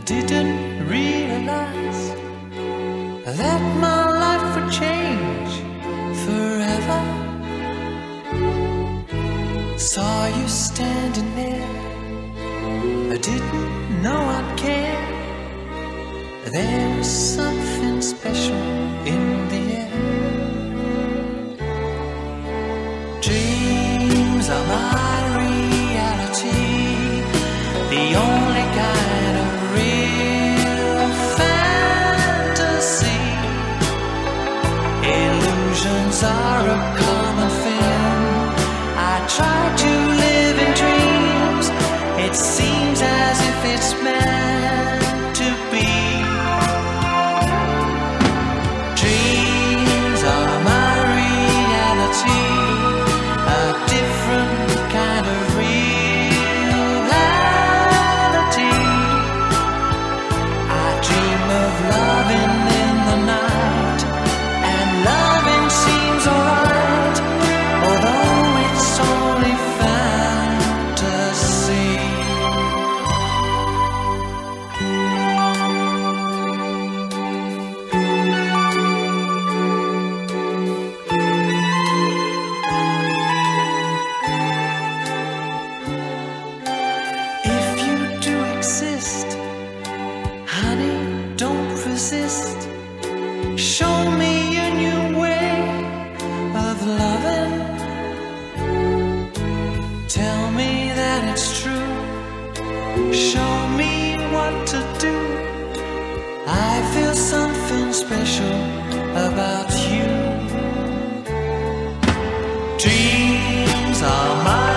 didn't realize that my life would change forever. Saw you standing there, I didn't know I'd care. There was something special Illusions are a common thing. I try to live in dreams. It seems as if it's meant don't. Show me a new way of loving. Tell me that it's true. Show me what to do. I feel something special about you. Dreams are my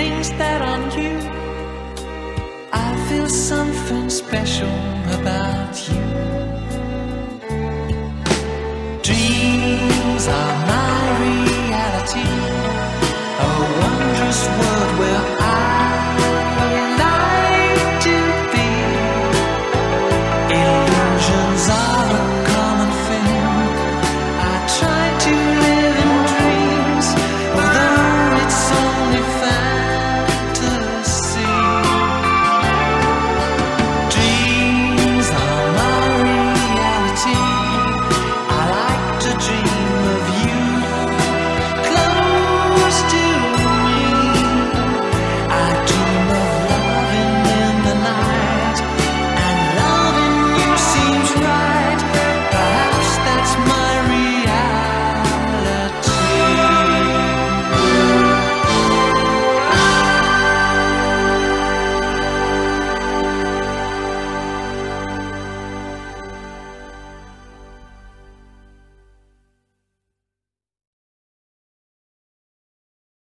feelings that aren't you. I feel something special about you. Dreams are.